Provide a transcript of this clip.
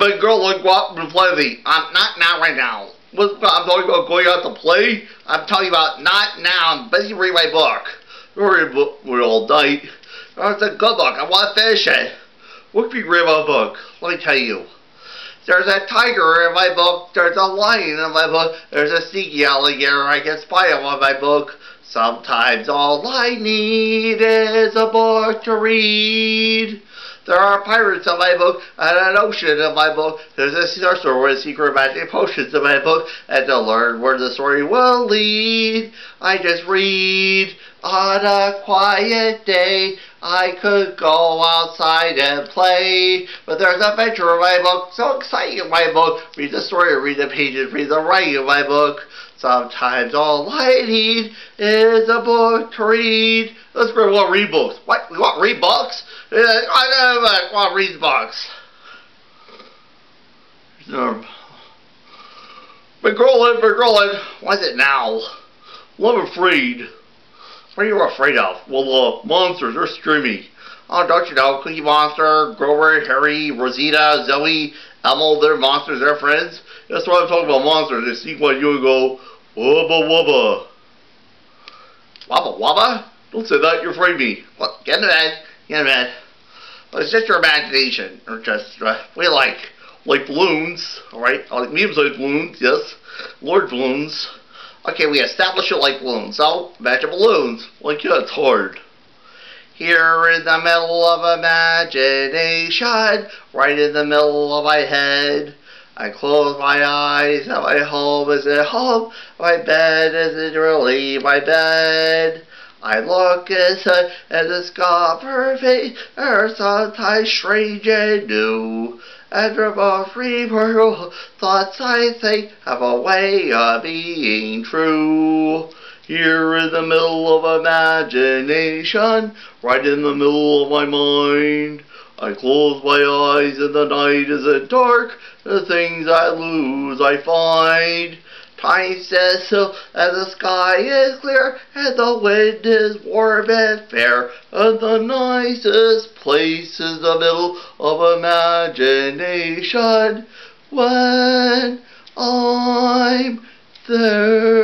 big girl, like, out and play the. I'm not now, right now. What's, I'm talking about going out to play. I'm talking about not now. I'm busy reading my book. Reading book all night. It's a good book. I want to finish it. What you read my book? Let me tell you. There's a tiger in my book. There's a lion in my book. There's a sneaky alligator I can spy on in my book. Sometimes all I need is a book to read. There are pirates in my book and an ocean in my book. There's a sorcerer with secret magic potions in my book. And to learn where the story will lead, I just read on a quiet day. I could go outside and play, but there's adventure in my book, so exciting in my book. Read the story, read the pages, read the writing in my book. Sometimes all I need is a book to read. Let's go want read books. What? We want read books? I don't want read books. Um, McGrolan, McGrolan, what is it now? I'm afraid. What are you afraid of? Well, uh, monsters, they're screamy. Oh, don't you know, Cookie Monster, Grover, Herry, Rosita, Zoe, Elmo, they're monsters, they're friends. That's why I'm talking about monsters. They see what you go, wubba wubba. Wubba wubba? Don't say that, you're afraid me. What? Get in the bed. Get in the bed. Well, it's just your imagination. Or just, uh, we like, like balloons, alright? I like medium-sized balloons, yes. Large balloons. Okay, we establish it like balloons. So, imagine balloons. Like, yeah, it's hard. Here in the middle of imagination, right in the middle of my head, I close my eyes and my home is at home, my bed isn't really my bed. I look inside and discover fate are sometimes strange and new. And most remarkable thoughts I think have a way of being true. Here in the middle of imagination, right in the middle of my mind, I close my eyes and the night is dark, the things I lose I find. Time stands still and the sky is clear and the wind is warm and fair and the nicest place is the middle of imagination when I'm there.